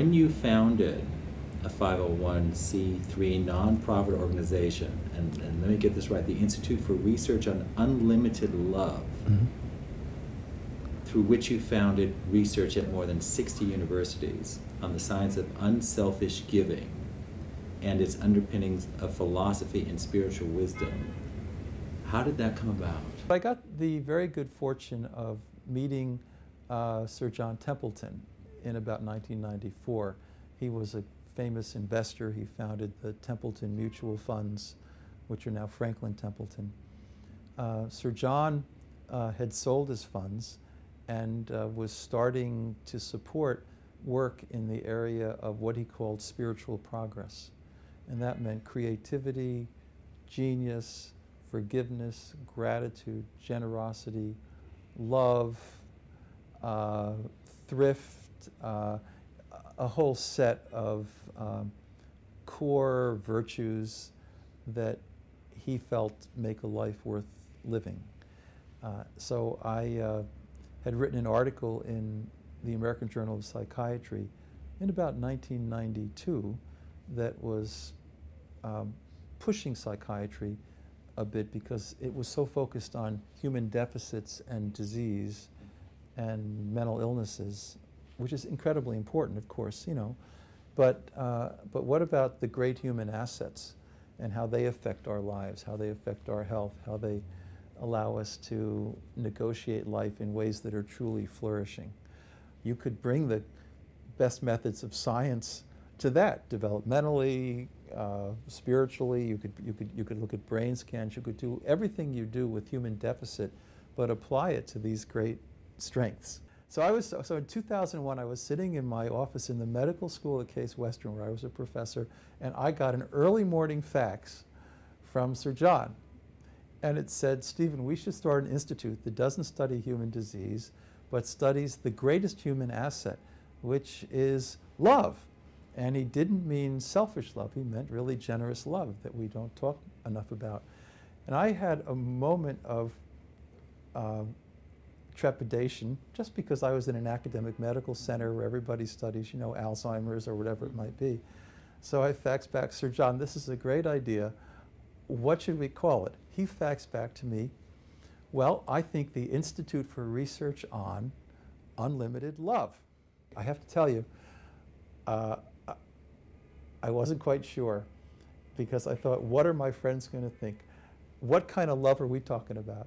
when you founded a 501c3 nonprofit organization, and, and let me get this right, the Institute for Research on Unlimited Love, Mhm. through which you founded research at more than 60 universities on the science of unselfish giving and its underpinnings of philosophy and spiritual wisdom. How did that come about? I got the very good fortune of meeting uh, Sir John Templeton in about 1994. He was a famous investor. He founded the Templeton Mutual Funds, which are now Franklin Templeton. Uh, Sir John uh, had sold his funds and uh, was starting to support work in the area of what he called spiritual progress. And that meant creativity, genius, forgiveness, gratitude, generosity, love, uh, thrift, uh, a whole set of um, core virtues that he felt make a life worth living. Uh, so I uh, had written an article in the American Journal of Psychiatry in about 1992 that was um, pushing psychiatry a bit because it was so focused on human deficits and disease and mental illnesses, which is incredibly important, of course, you know. But, uh, but what about the great human assets and how they affect our lives, how they affect our health, how they allow us to negotiate life in ways that are truly flourishing? You could bring the best methods of science to that, developmentally, uh, spiritually. You could, you, could, you could look at brain scans. You could do everything you do with human deficit, but apply it to these great strengths. So I was so in 2001 I was sitting in my office in the medical school at Case Western where I was a professor and I got an early morning fax from Sir John. And it said Stephen we should start an institute that doesn't study human disease but studies the greatest human asset which is love. And he didn't mean selfish love he meant really generous love that we don't talk enough about. And I had a moment of um, trepidation just because I was in an academic medical center where everybody studies, you know, Alzheimer's or whatever it might be. So I faxed back, Sir John, this is a great idea. What should we call it? He faxed back to me, well, I think the Institute for Research on Unlimited Love. I have to tell you, uh, I wasn't quite sure because I thought, what are my friends going to think? What kind of love are we talking about?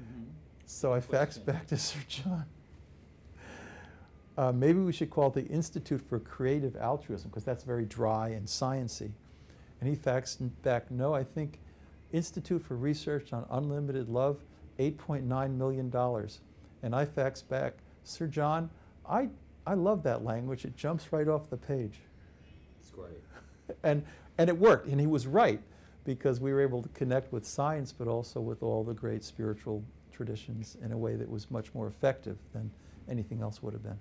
Mm-hmm. So I faxed back to Sir John. Uh, maybe we should call it the Institute for Creative Altruism because that's very dry and sciency. And he faxed back, no, I think Institute for Research on Unlimited Love, $8.9 million. And I faxed back, Sir John, I, I love that language. It jumps right off the page. It's great. and, and it worked, and he was right because we were able to connect with science but also with all the great spiritual traditions in a way that was much more effective than anything else would have been.